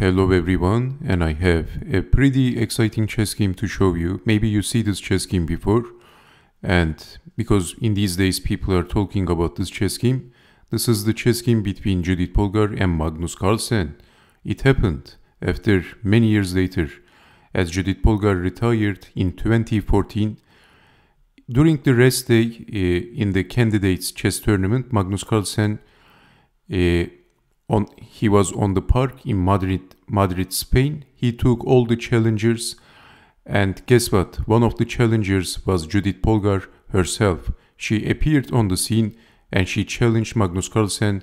hello everyone and I have a pretty exciting chess game to show you. Maybe you see this chess game before and because in these days people are talking about this chess game, this is the chess game between Judith Polgar and Magnus Carlsen. It happened after many years later as Judith Polgar retired in 2014. During the rest day uh, in the candidates chess tournament, Magnus Carlsen uh, on he was on the park in Madrid, Madrid, Spain. He took all the challengers, and guess what? One of the challengers was Judith Polgar herself. She appeared on the scene and she challenged Magnus Carlsen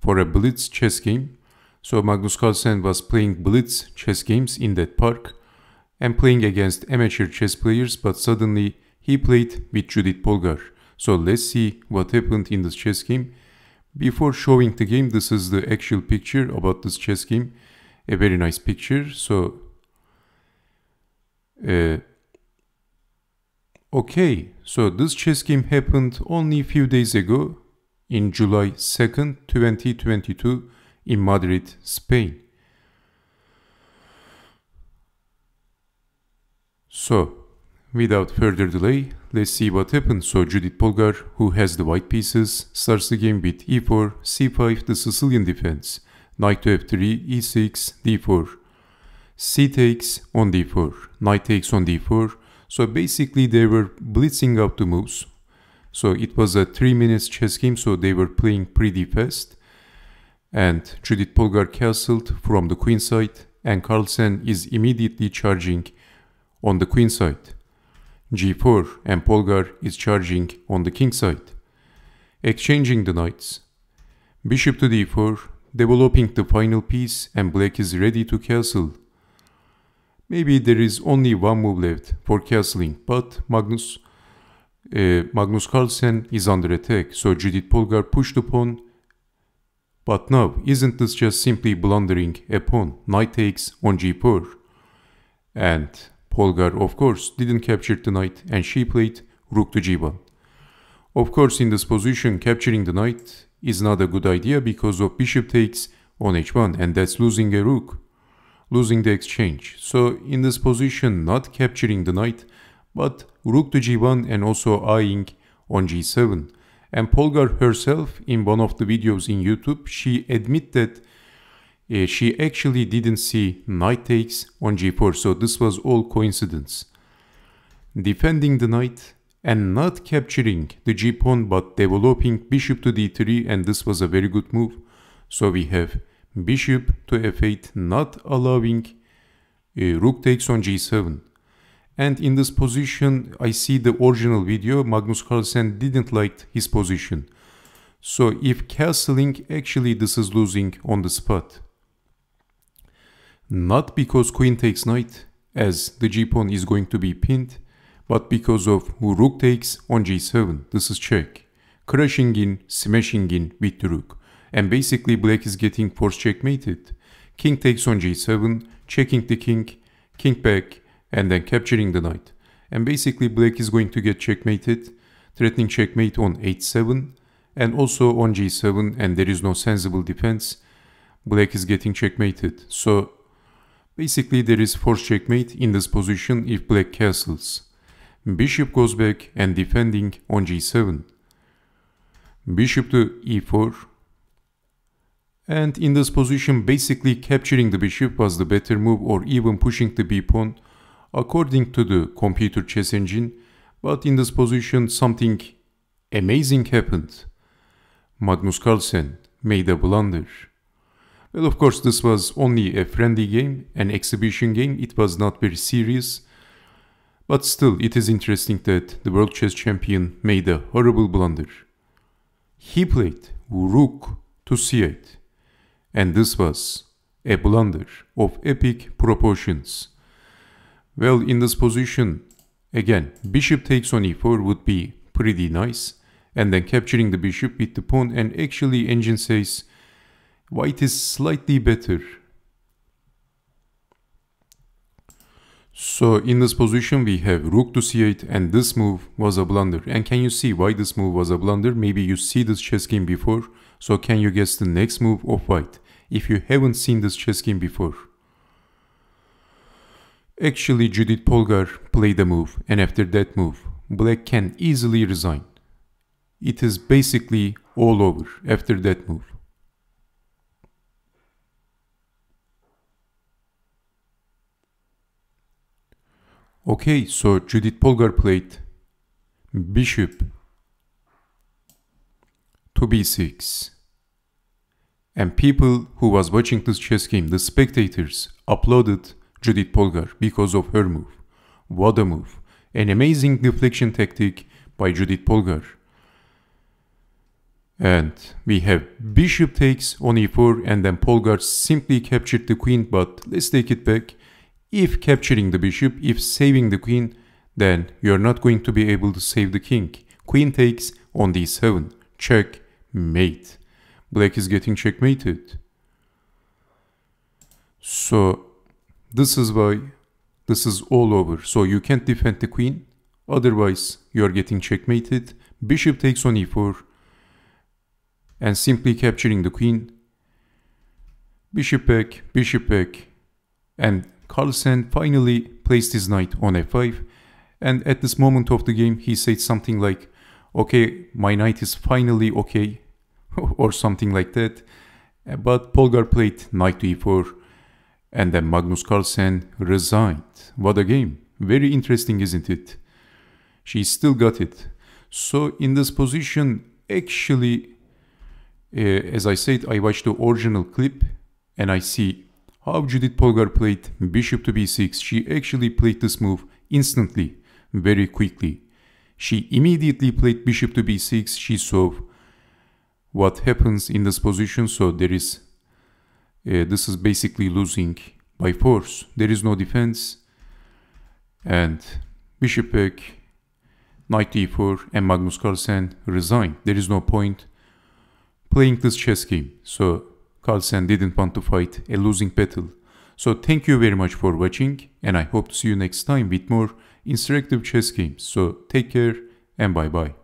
for a blitz chess game. So Magnus Carlsen was playing blitz chess games in that park and playing against amateur chess players, but suddenly he played with Judith Polgar. So let's see what happened in this chess game before showing the game, this is the actual picture about this chess game. A very nice picture. So, uh, okay, so this chess game happened only a few days ago in July 2nd, 2022 in Madrid, Spain. So, Without further delay, let's see what happens. So Judith Polgar, who has the white pieces, starts the game with e4, c5, the Sicilian defense, knight to f3, e6, d4, c takes on d4, knight takes on d4. So basically they were blitzing out the moves. So it was a 3 minutes chess game, so they were playing pretty fast. And Judith Polgar castled from the queen side, and Carlsen is immediately charging on the queen side g4 and Polgar is charging on the king side. Exchanging the knights. Bishop to d4, developing the final piece and black is ready to castle. Maybe there is only one move left for castling, but Magnus uh, Magnus Carlsen is under attack, so Judith Polgar pushed the pawn. But now, isn't this just simply blundering a pawn? Knight takes on g4. And Polgar, of course, didn't capture the knight and she played rook to g1. Of course, in this position, capturing the knight is not a good idea because of bishop takes on h1 and that's losing a rook, losing the exchange. So in this position, not capturing the knight, but rook to g1 and also eyeing on g7. And Polgar herself, in one of the videos in YouTube, she admitted that uh, she actually didn't see knight takes on g4, so this was all coincidence. Defending the knight and not capturing the g-pawn but developing bishop to d3 and this was a very good move. So we have bishop to f8 not allowing uh, rook takes on g7. And in this position, I see the original video, Magnus Carlsen didn't like his position. So if castling, actually this is losing on the spot. Not because queen takes knight, as the g-pawn is going to be pinned, but because of rook takes on g7, this is check. Crashing in, smashing in with the rook. And basically black is getting force checkmated. King takes on g7, checking the king, king back, and then capturing the knight. And basically black is going to get checkmated, threatening checkmate on h7, and also on g7, and there is no sensible defense. Black is getting checkmated. So Basically there is force checkmate in this position if black castles. Bishop goes back and defending on g7. Bishop to e4. And in this position basically capturing the bishop was the better move or even pushing the b-pawn according to the computer chess engine. But in this position something amazing happened. Magnus Carlsen made a blunder. Well, of course, this was only a friendly game, an exhibition game. It was not very serious. But still, it is interesting that the world chess champion made a horrible blunder. He played rook to c8, and this was a blunder of epic proportions. Well, in this position, again, bishop takes on e4 would be pretty nice, and then capturing the bishop with the pawn, and actually engine says White is slightly better. So in this position we have rook to c8 and this move was a blunder. And can you see why this move was a blunder? Maybe you see this chess game before. So can you guess the next move of white if you haven't seen this chess game before? Actually, Judith Polgar played a move, and after that move, black can easily resign. It is basically all over after that move. Okay, so Judith Polgar played bishop to b6. And people who was watching this chess game, the spectators, applauded Judith Polgar because of her move. What a move. An amazing deflection tactic by Judith Polgar. And we have bishop takes on e4 and then Polgar simply captured the queen but let's take it back. If capturing the bishop, if saving the queen, then you're not going to be able to save the king. Queen takes on d7. Check, mate. Black is getting checkmated. So this is why this is all over. So you can't defend the queen. Otherwise, you are getting checkmated. Bishop takes on e4 and simply capturing the queen. Bishop back, bishop back. And Carlsen finally placed his knight on f5. And at this moment of the game, he said something like, okay, my knight is finally okay, or something like that. But Polgar played knight to e4, and then Magnus Carlsen resigned. What a game. Very interesting, isn't it? She still got it. So in this position, actually, uh, as I said, I watched the original clip and I see how Judith Polgar played bishop to b6. She actually played this move instantly, very quickly. She immediately played bishop to b6. She saw what happens in this position. So there is, uh, this is basically losing by force. There is no defense. And bishop back, knight e4 and Magnus Carlsen resign. There is no point playing this chess game. So Carlsen didn't want to fight a losing battle. So thank you very much for watching and I hope to see you next time with more interactive chess games. So take care and bye bye.